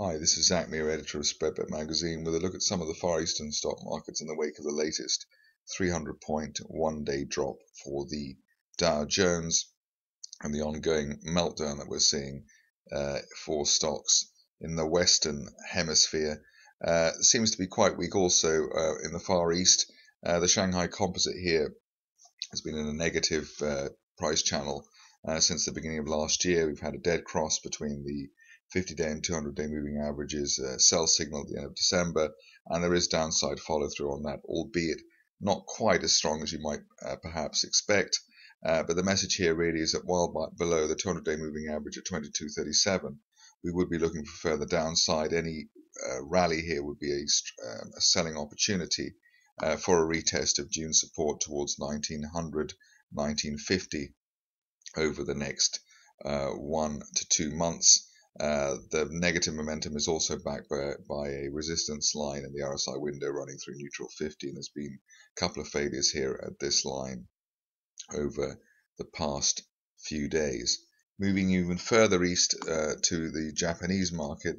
Hi, this is Zak Mir, editor of Spreadbet magazine, with a look at some of the Far Eastern stock markets in the wake of the latest 300 point one day drop for the Dow Jones and the ongoing meltdown that we're seeing uh, for stocks in the Western Hemisphere. Uh, seems to be quite weak also uh, in the Far East. Uh, the Shanghai Composite here has been in a negative uh, price channel uh, since the beginning of last year. We've had a dead cross between the 50 day and 200 day moving averages uh, sell signal at the end of December, and there is downside follow through on that, albeit not quite as strong as you might uh, perhaps expect. Uh, but the message here really is that while below the 200 day moving average at 22.37, we would be looking for further downside. Any uh, rally here would be a, um, a selling opportunity uh, for a retest of June support towards 1900, 1950 over the next uh, one to two months. Uh, the negative momentum is also backed by, by, a resistance line in the RSI window running through neutral 50, and there's been a couple of failures here at this line over the past few days. Moving even further east uh, to the Japanese market,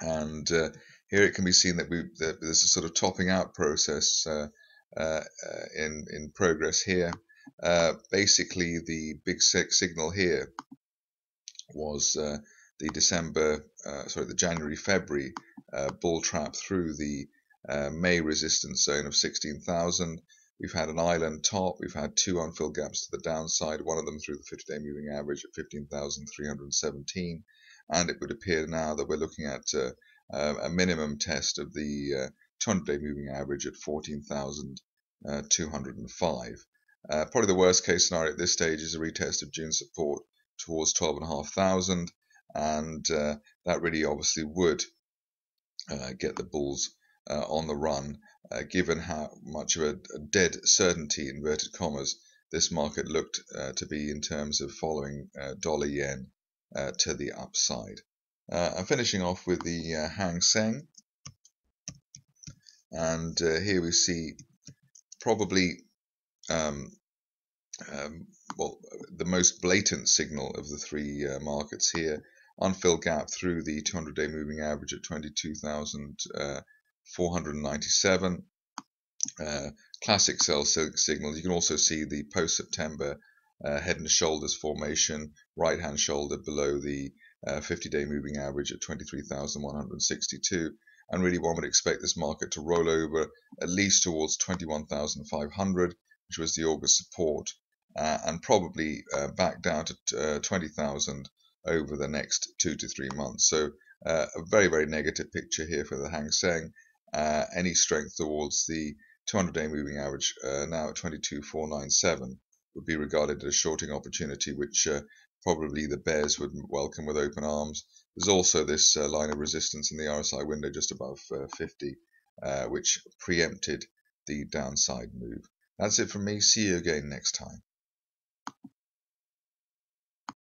and uh, here it can be seen that, we, that there's a sort of topping out process uh, uh, in in progress here. basically, the big signal here was the December, uh, sorry, the January February uh, bull trap through the uh, May resistance zone of 16,000. We've had an island top. We've had two unfilled gaps to the downside, one of them through the 50 day moving average at 15,317. And it would appear now that we're looking at uh, uh, a minimum test of the 200 day moving average at 14,205. Uh, probably the worst case scenario at this stage is a retest of June support towards 12,500 and uh, that really obviously would uh, get the Bulls uh, on the run, uh, given how much of a, a, dead certainty, inverted commas, this market looked uh, to be in terms of following uh, dollar yen to the upside. I'm finishing off with the Hang Seng, and here we see probably um, um, well, the most blatant signal of the three uh, markets here unfilled gap through the 200 day moving average at 22,497. Uh, classic sell signals. You can also see the post September uh, head and shoulders formation, right hand shoulder below the 50 uh, day moving average at 23,162. And really, one would expect this market to roll over at least towards 21,500, which was the August support, uh, and probably uh, back down to 20,000 over the next two to three months. So uh, a very, very negative picture here for the Hang Seng. Uh, any strength towards the 200-day moving average uh, now at 22,497 would be regarded as a shorting opportunity, which uh, probably the bears would welcome with open arms. There's also this uh, line of resistance in the RSI window just above uh, 50, which preempted the downside move. That's it from me. See you again next time.